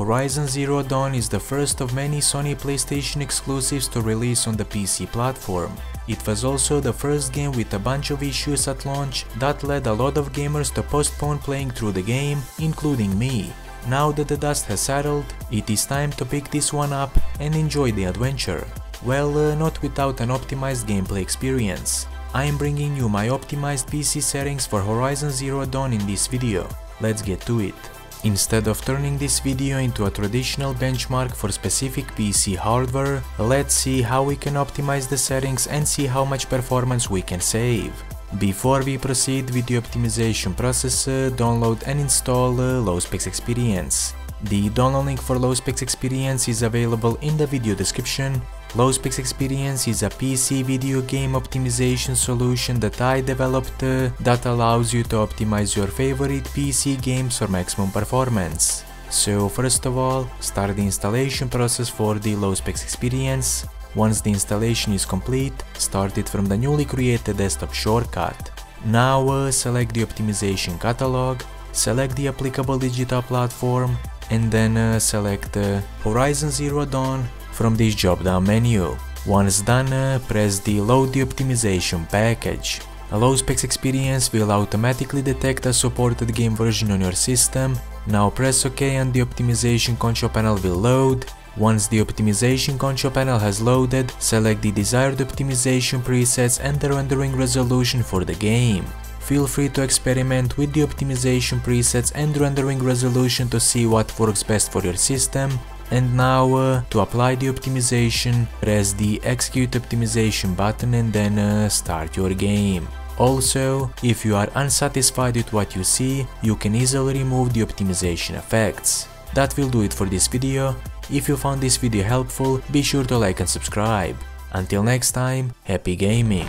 Horizon Zero Dawn is the first of many Sony PlayStation exclusives to release on the PC platform. It was also the first game with a bunch of issues at launch that led a lot of gamers to postpone playing through the game, including me. Now that the dust has settled, it is time to pick this one up and enjoy the adventure. Well, uh, not without an optimized gameplay experience. I am bringing you my optimized PC settings for Horizon Zero Dawn in this video. Let's get to it. Instead of turning this video into a traditional benchmark for specific PC hardware, let's see how we can optimize the settings and see how much performance we can save. Before we proceed with the optimization process, uh, download and install uh, LowSpecs Experience. The download link for LowSpecs Experience is available in the video description LowSpecs Experience is a PC video game optimization solution that I developed uh, that allows you to optimize your favorite PC games for maximum performance. So first of all, start the installation process for the LowSpecs Experience. Once the installation is complete, start it from the newly created desktop shortcut. Now uh, select the optimization catalog, select the applicable digital platform, and then uh, select uh, Horizon Zero Dawn from this drop down menu. Once done, uh, press the load the optimization package. A low specs experience will automatically detect a supported game version on your system. Now press OK and the optimization control panel will load. Once the optimization control panel has loaded, select the desired optimization presets and the rendering resolution for the game. Feel free to experiment with the optimization presets and rendering resolution to see what works best for your system. And now uh, to apply the optimization, press the execute optimization button and then uh, start your game. Also, if you are unsatisfied with what you see, you can easily remove the optimization effects. That will do it for this video. If you found this video helpful, be sure to like and subscribe. Until next time, happy gaming!